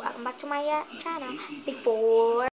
welcome back to my uh, channel before.